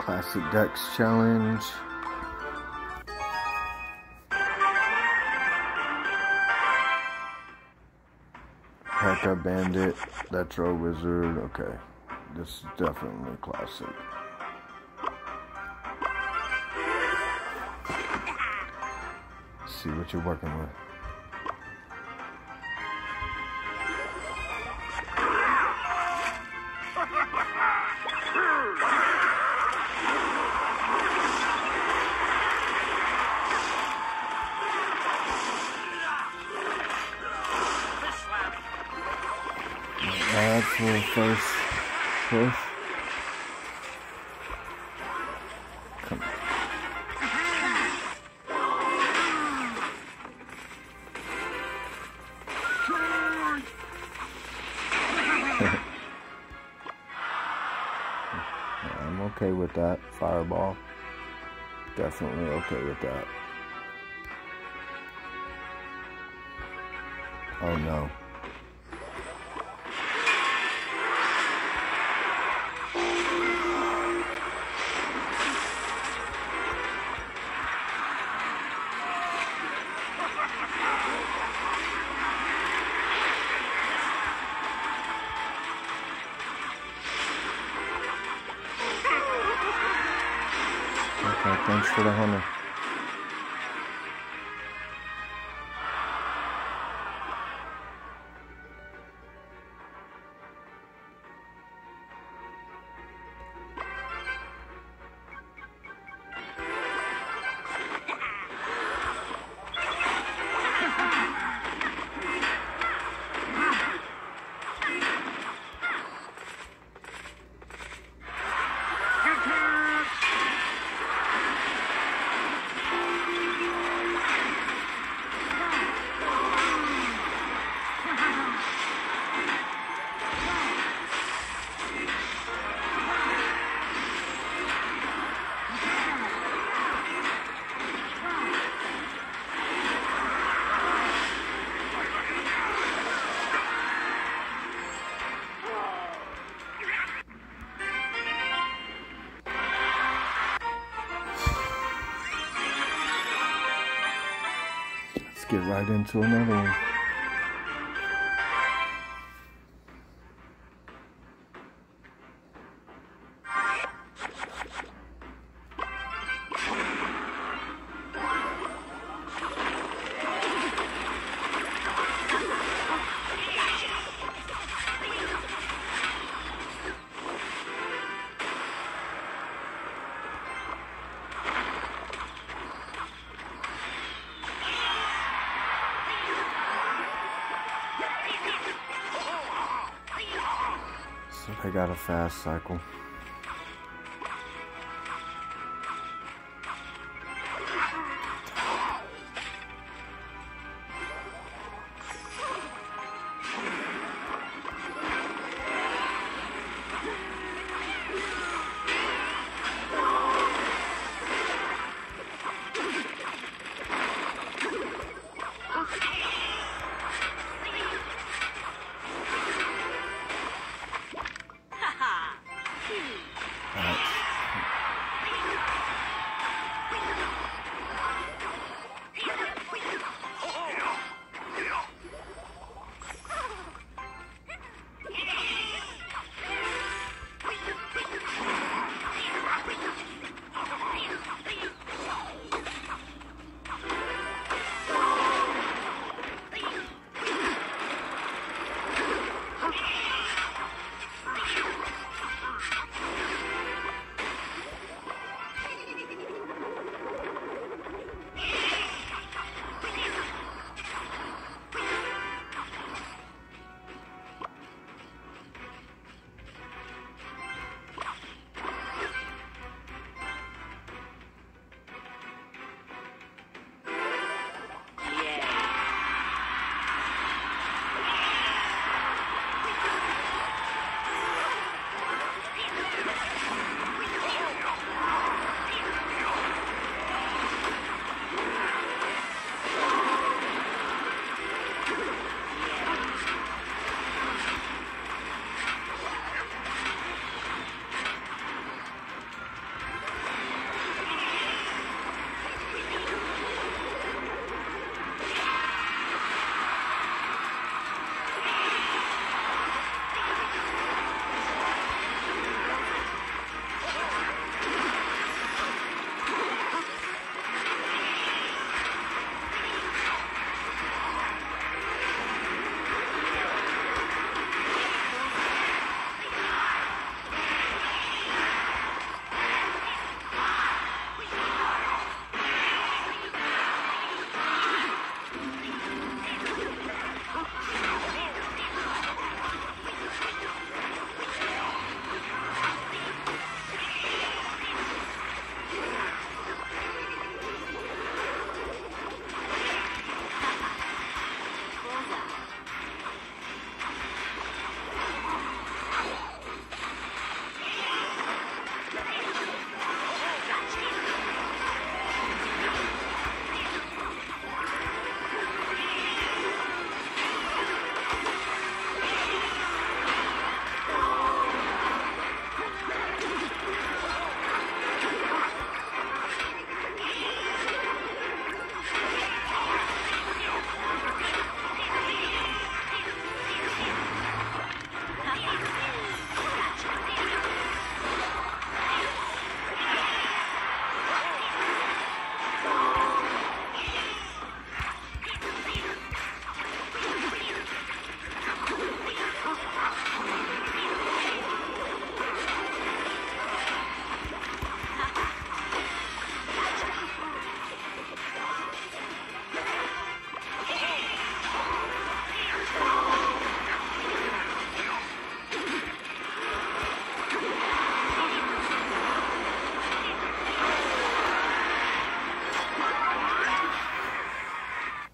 Classic Decks Challenge. Haircut Bandit, Retro Wizard. Okay, this is definitely classic. See what you're working with. For first push. Come on. I'm okay with that. Fireball. Definitely okay with that. Oh no. Okay, thanks for the get right into another one. They got a fast cycle.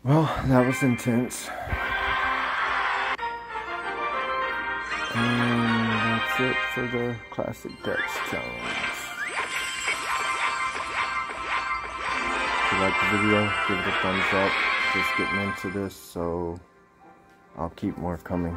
Well, that was intense. And that's it for the Classic Decks Challenge. If you like the video, give it a thumbs up. Just getting into this, so I'll keep more coming.